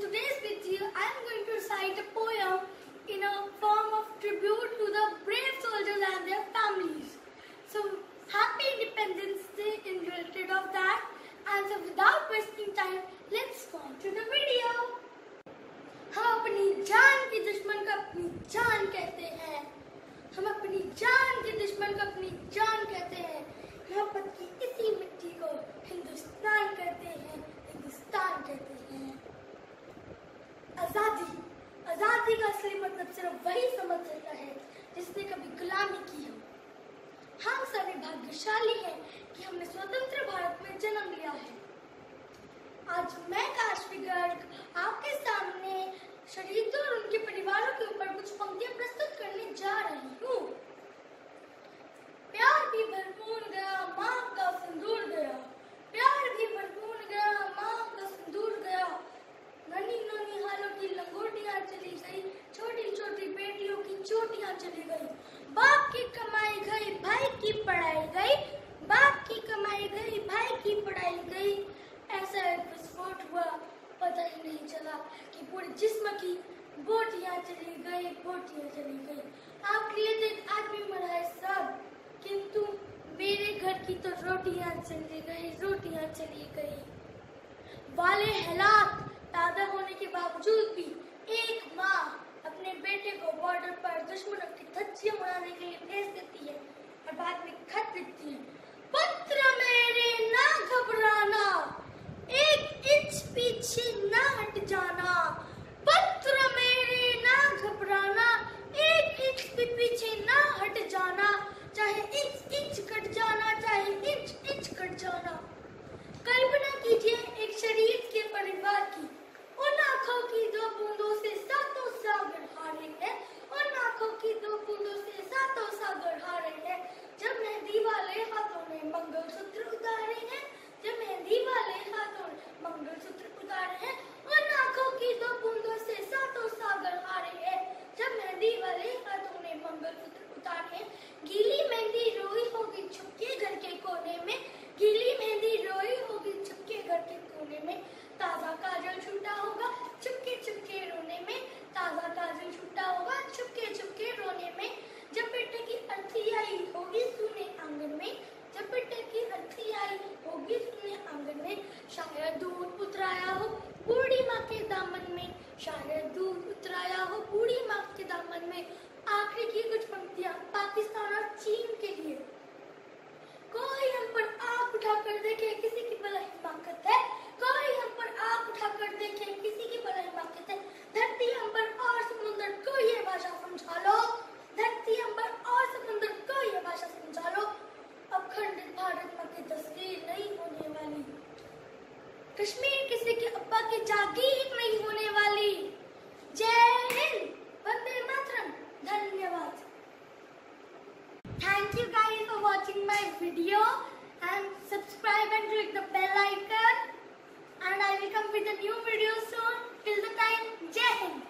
today's video, I am going to recite a poem in a form of tribute to the brave soldiers and their families. So, Happy Independence Day in related of आज़ादी का असली मतलब सिर्फ़ वही समझ सकता है जिसने कभी गुलामी की हो। हम सभी भाग्यशाली हैं कि हमने स्वतंत्र भारत में जन्म लिया है। आज मैं काश आपके सामने चला कि पूरे जिस्म की बोटिया चली गई, बोटिया चली गई। आपके लिए तो एक आदमी मरा है सब, किंतु मेरे घर की तो रोटियाँ चली गई, रोटियाँ चली गई। वाले हालात पैदा होने के बावजूद भी एक माँ अपने बेटे को बॉर्डर पर दुश्मन आँगन शायद दूध उतराया हो। कश्मीर किसी के अब्बा की जागीर नहीं होने वाली जय हिंद वंदे मातरम धन्यवाद Thank you guys for watching my video and subscribe and click the bell icon and I will come with a new video soon. Till the time, Jai Hind!